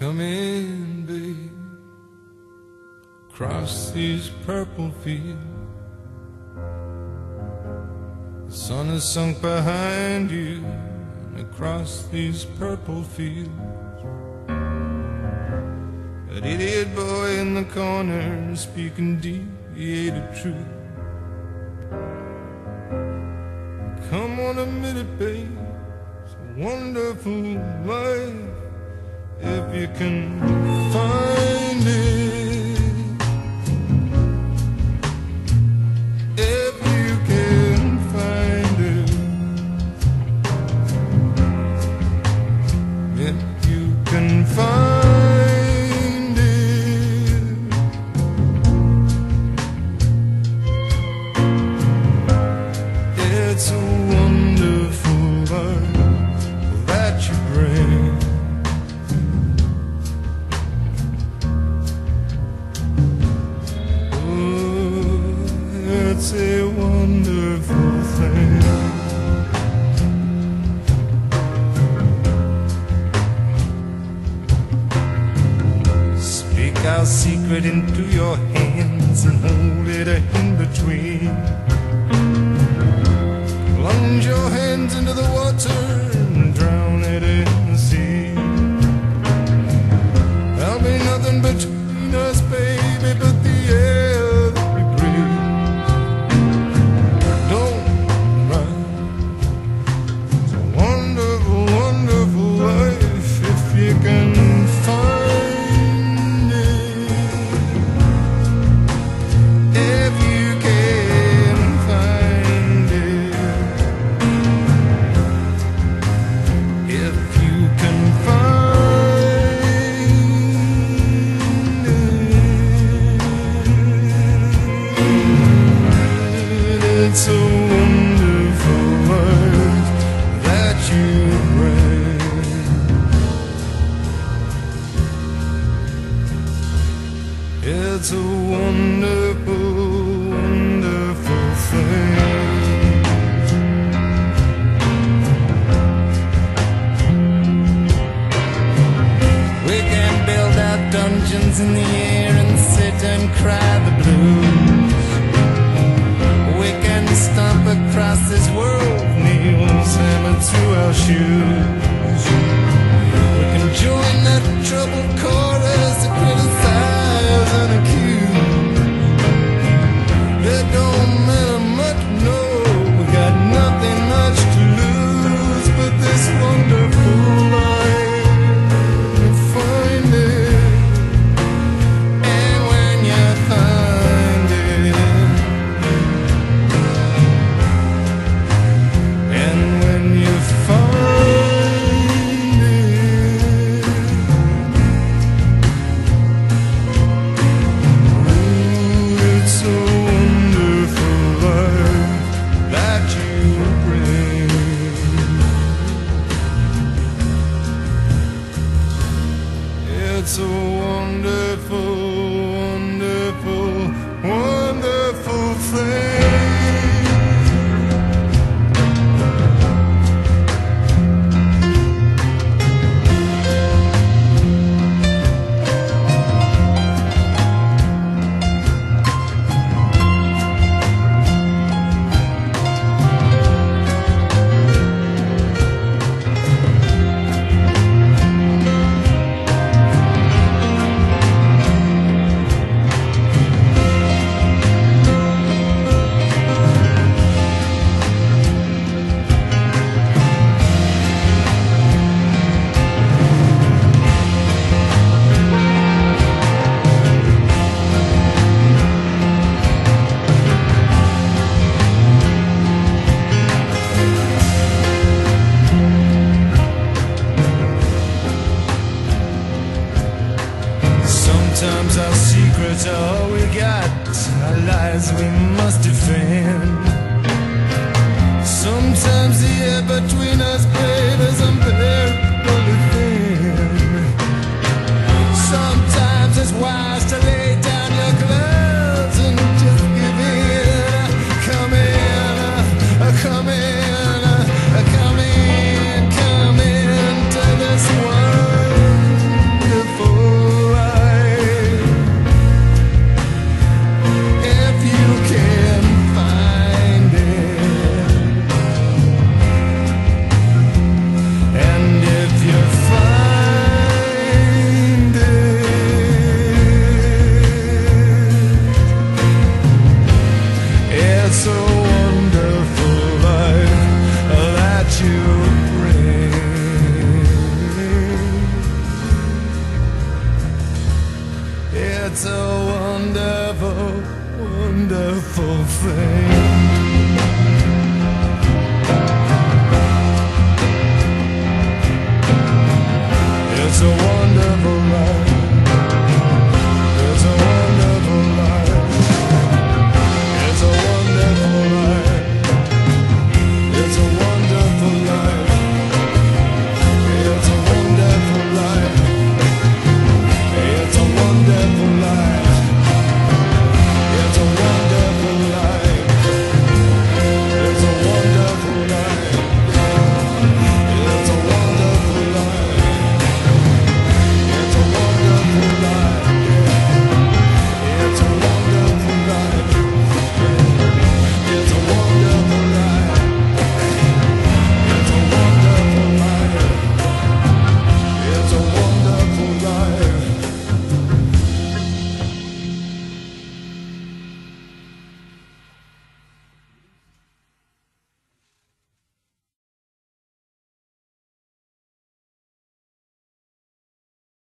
Come in, babe. Across these purple fields. The sun has sunk behind you and across these purple fields. That idiot boy in the corner speaking deviated truth. Come on a minute, babe. It's a wonderful life if you can find secret into your hands and hold it in between. It's a wonderful, wonderful thing. We can build our dungeons in the air and sit and cry the blues. We can stomp across this world, nails hammered through our shoes. We can join that troubled chorus wonderful, must defend. Sometimes the air between us, babe, is unbearably